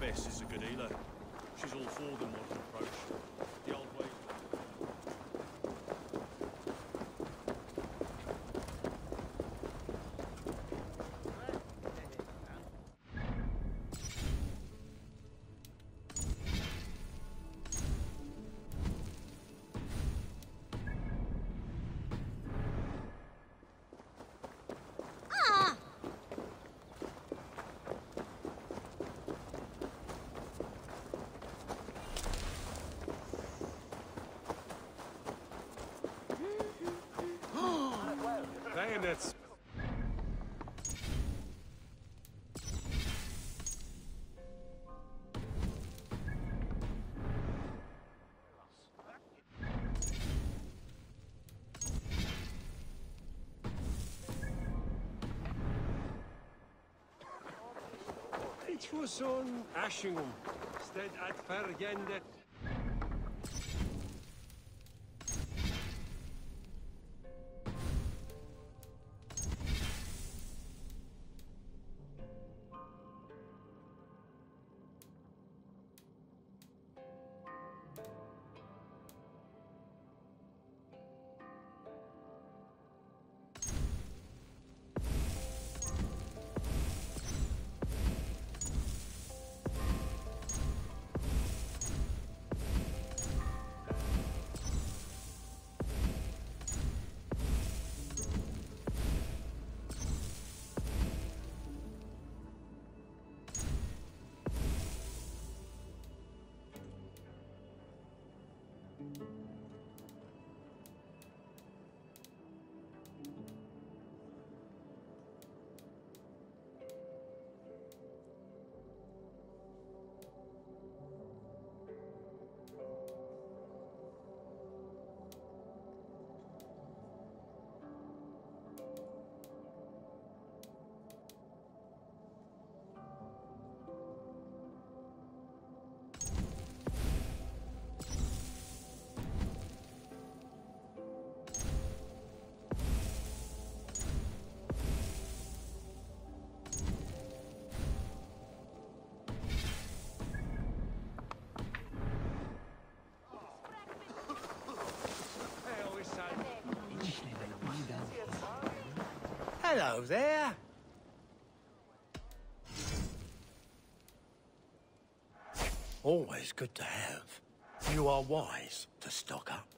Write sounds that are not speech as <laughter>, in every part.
Bess is a good healer. She's all for them, modern Bayonets. It was on Ashingham. Stead at Fergende. Hello there. Always good to have. You are wise to stock up.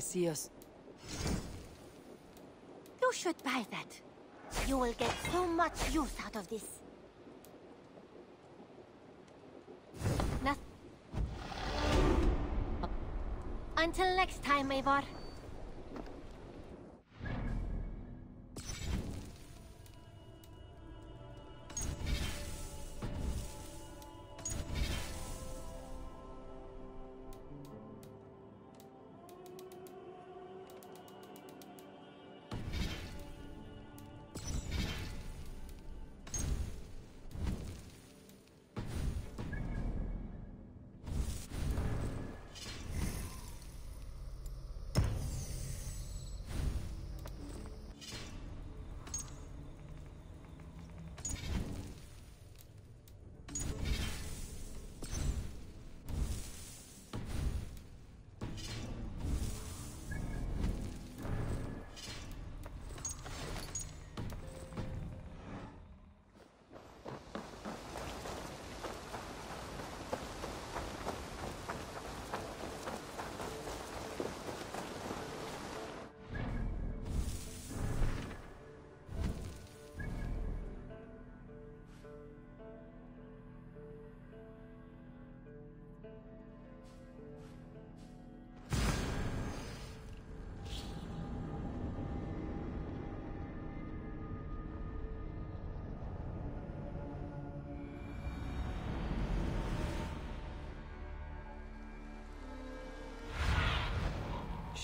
See us? You should buy that. You will get so much use out of this. Noth Until next time, Eivor.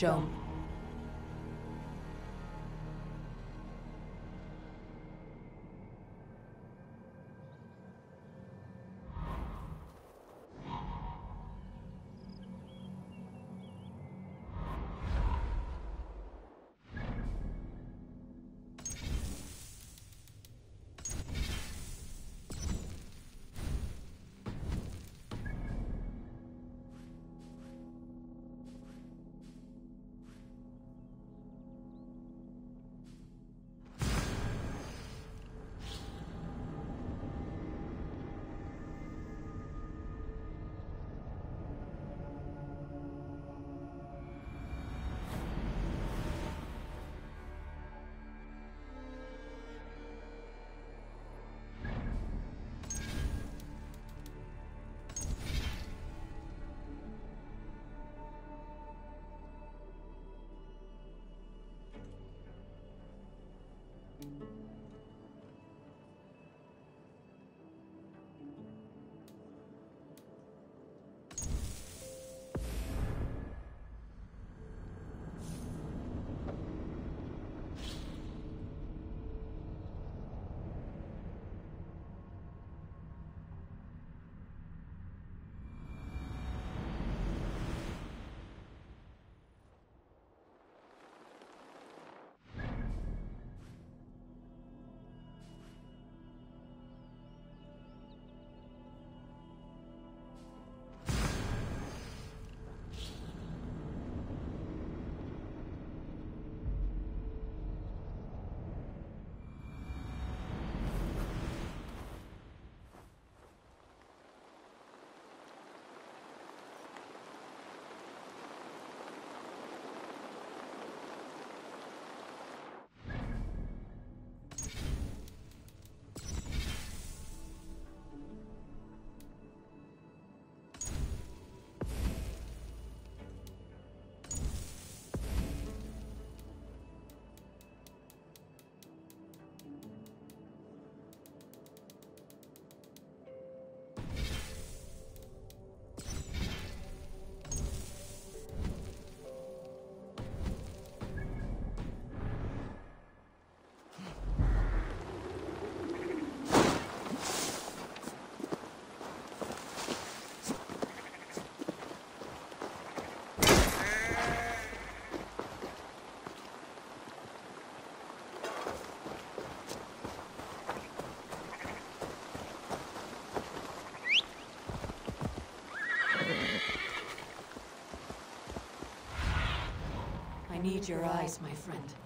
Show need your eyes, my friend.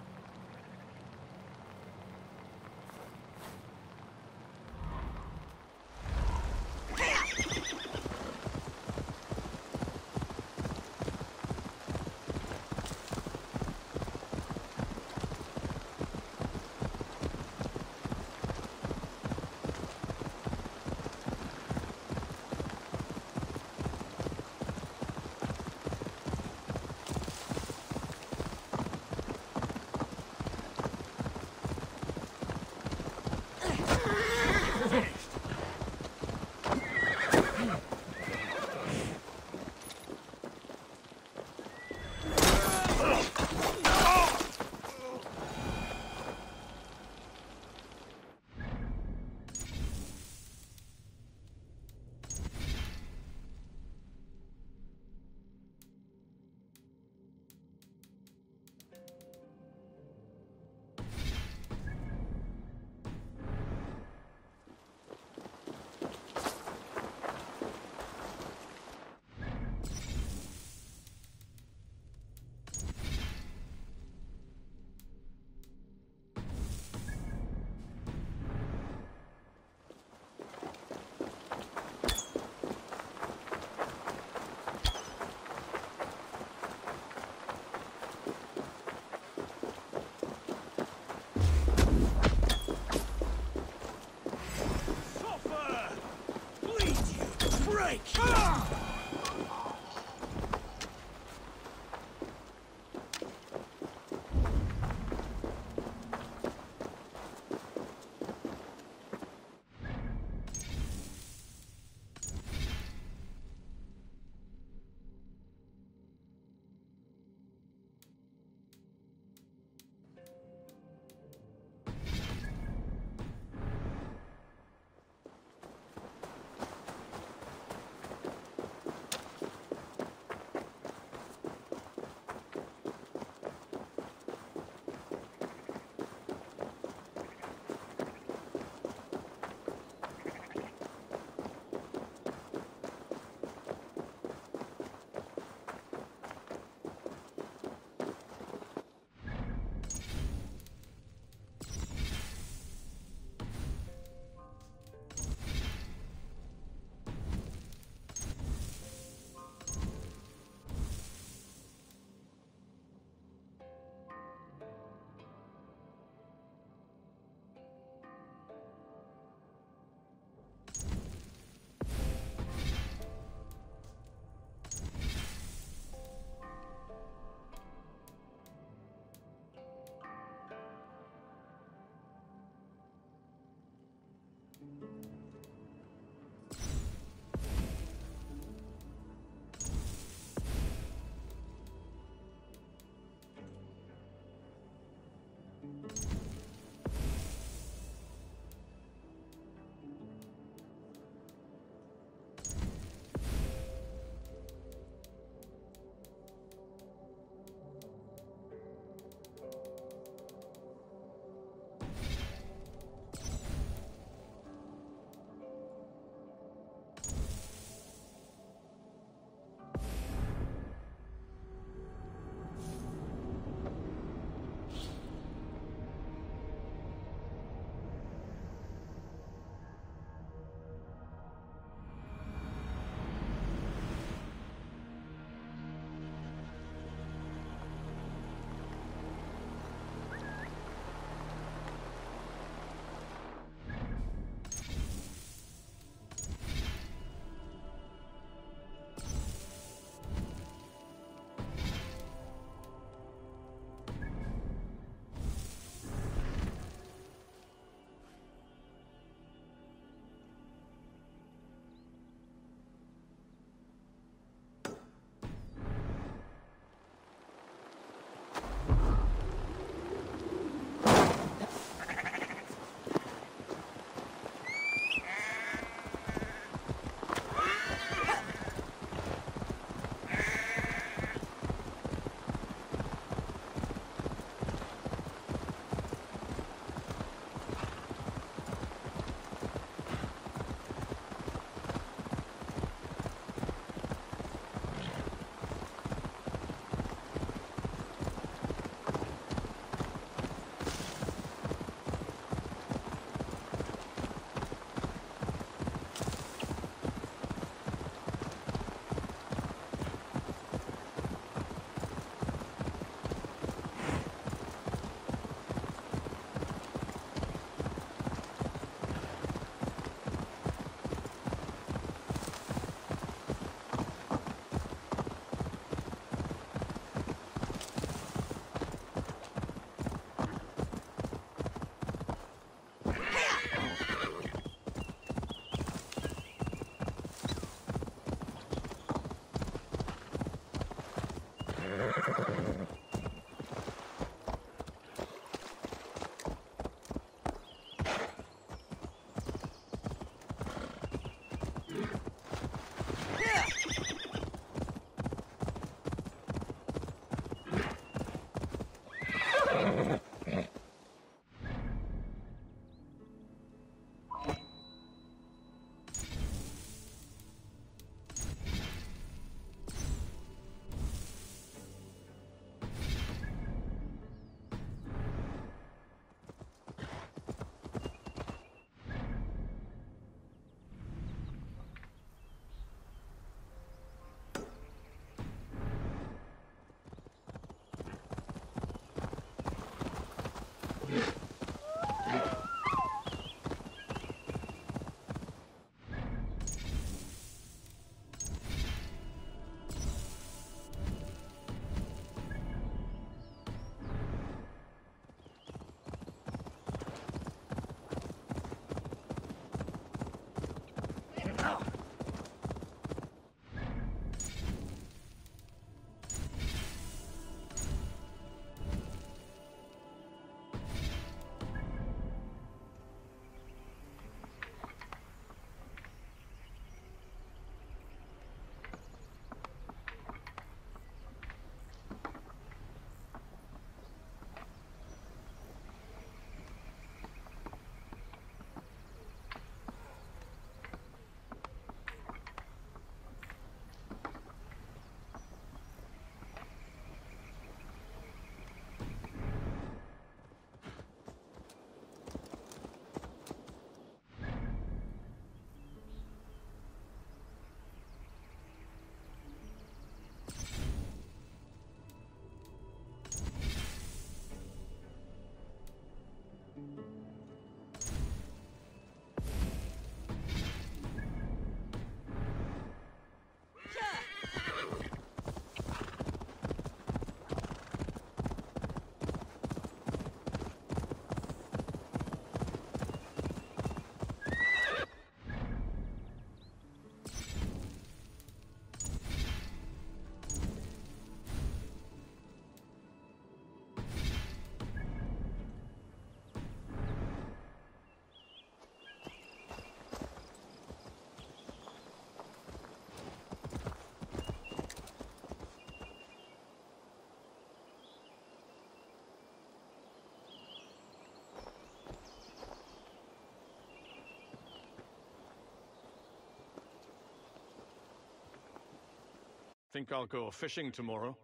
Think I'll go fishing tomorrow.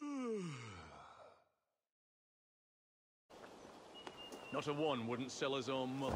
<sighs> Not a one wouldn't sell his own mother.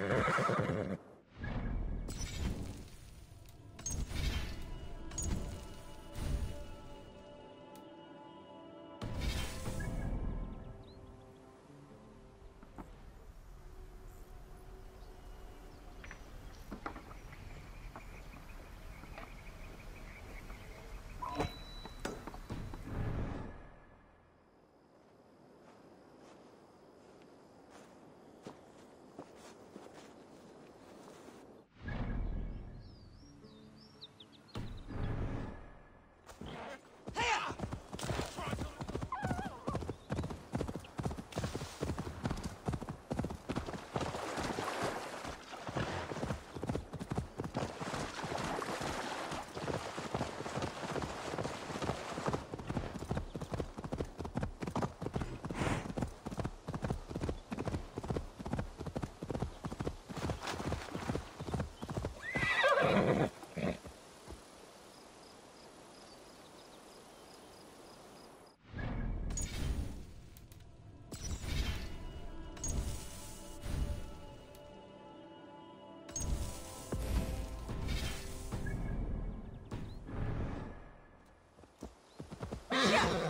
Yeah. ¡Fuera!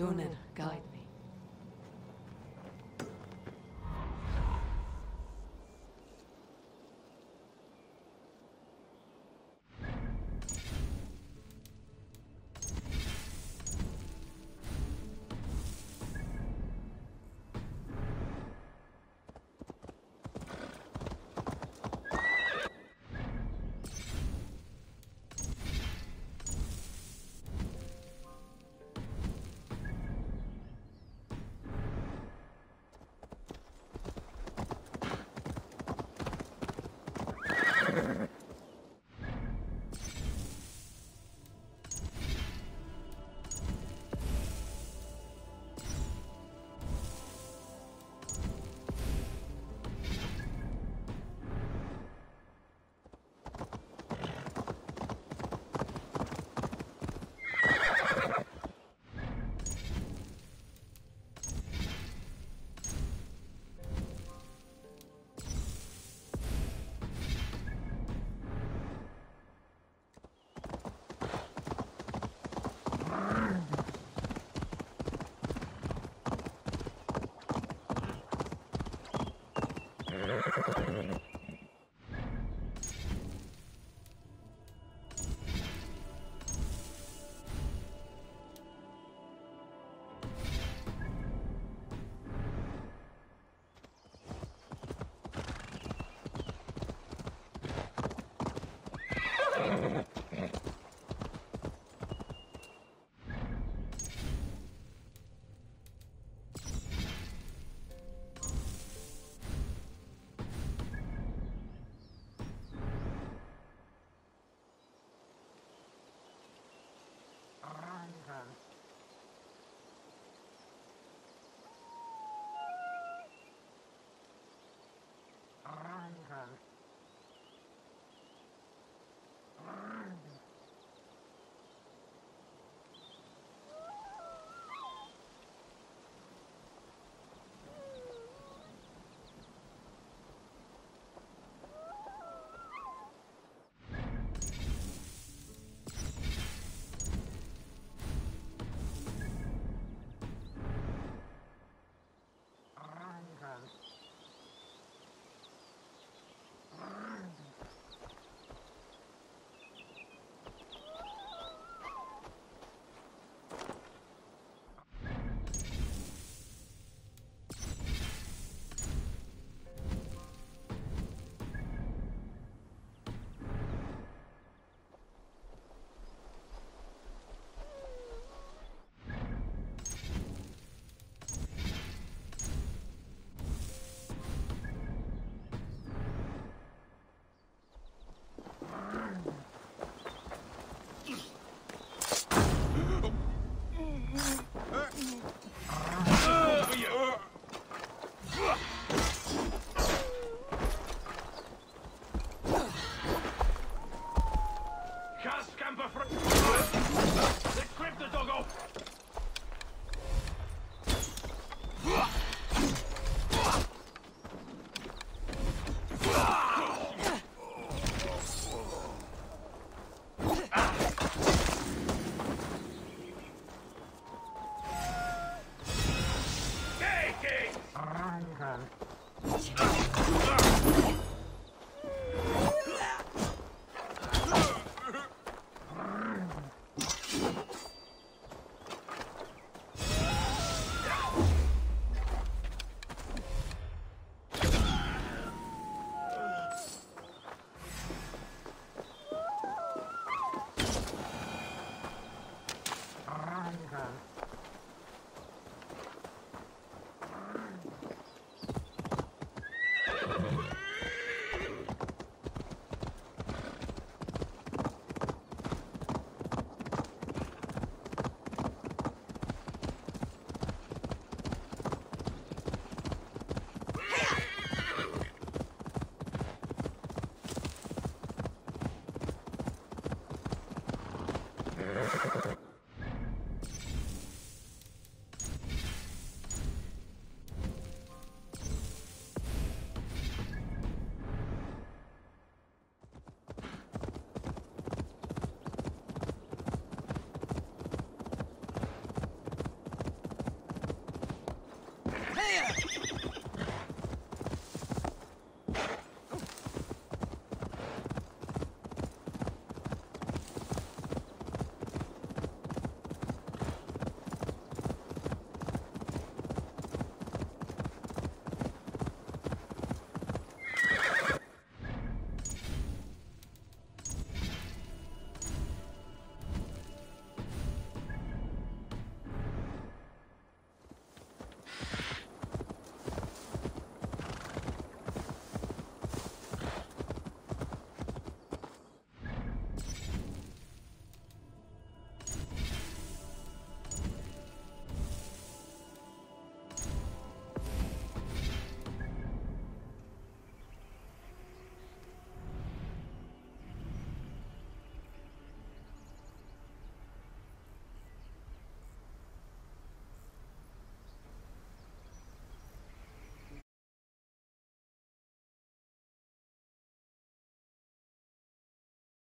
Sunan, guide